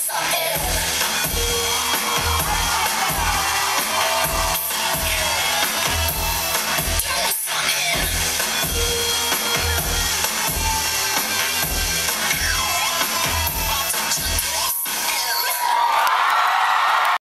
something.